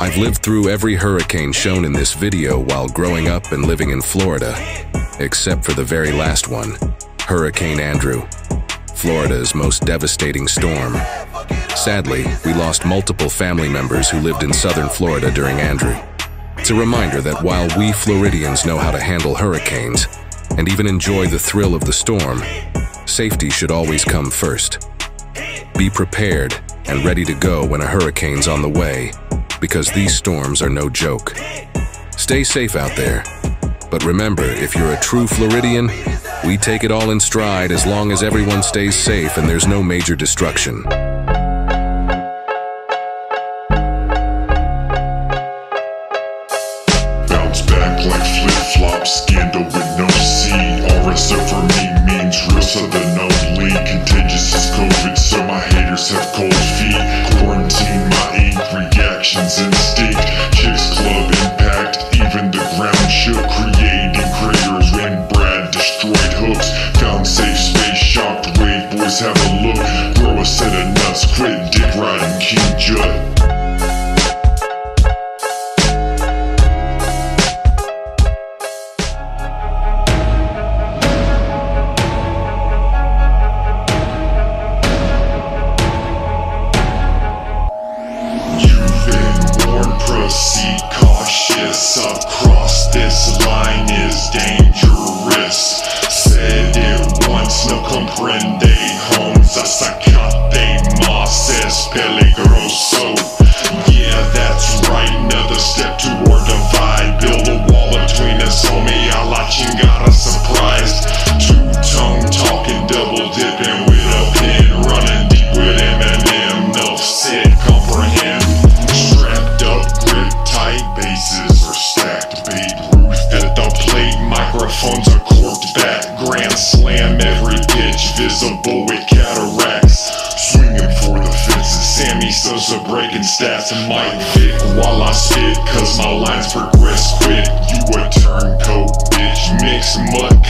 I've lived through every hurricane shown in this video while growing up and living in Florida, except for the very last one, Hurricane Andrew, Florida's most devastating storm. Sadly, we lost multiple family members who lived in southern Florida during Andrew. It's a reminder that while we Floridians know how to handle hurricanes and even enjoy the thrill of the storm, safety should always come first. Be prepared and ready to go when a hurricane's on the way, because these storms are no joke. Stay safe out there. But remember, if you're a true Floridian, we take it all in stride as long as everyone stays safe and there's no major destruction. Bounce back like flip-flops, scandal with no C. RSO for me Safe space, shocked wave, boys have a no comprende, homes. Asacate más es peligroso. Yeah, that's right. Another step toward divide. Build a wall between us, homie. A la chingada surprised. Two tone talking, double dipping with a pin. Running deep with Eminem. No sit, comprehend. Strapped up, grip tight, bases are stacked. Beat Ruth at the plate, microphones are corked back. Grand slam, every pitch visible with cataracts. Swinging for the fences, Sammy Sosa breaking stats. And Mike Vick while I spit, cause my lines progress quick. You a turncoat, bitch, mix mud